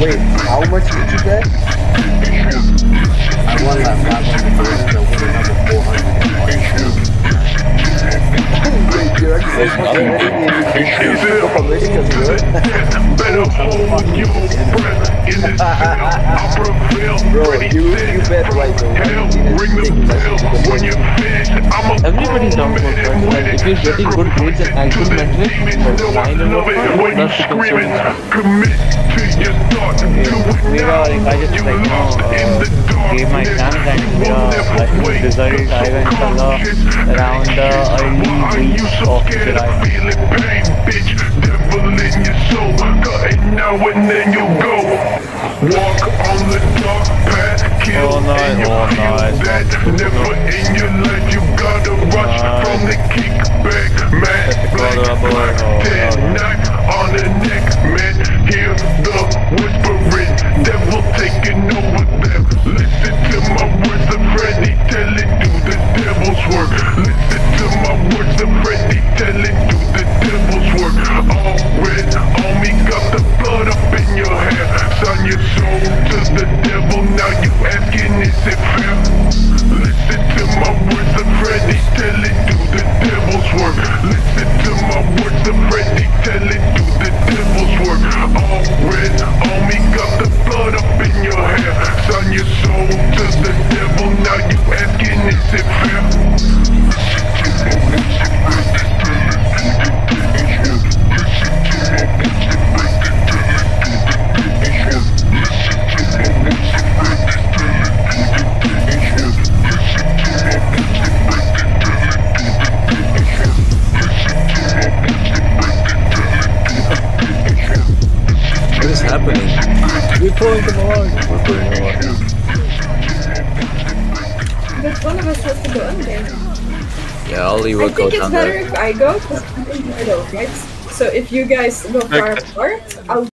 Wait, how much did you get? I won like 500 dollars. I won another 400. Wait, you're actually fucking ready to commission, Better hold your breath in this battle. I. Bro, you, you bet right though. ring is the Everybody's down for. Like, if you're getting good grades in actual metrics, like nine and Love it when you that's the screaming. concern. Commit to your thought. Do it मेरा now. एक आज You like lost in the dark. gave my exams and मेरा like result आएगा इंशाल्लाह around the early week of July. Feeling pain, bitch. Devil in your soul. Cutting now and then you go. Walk on the dark path. Kill Oh, nice. and you Oh, feel nice. that. Never in your life It do the devil's work. Listen to my words happening? We're pulling them along. We're pulling them along. But one of us has to go under. Yeah, I'll leave I a go think it's down better if I go, because I'm in the middle, right? So if you guys go far apart, I'll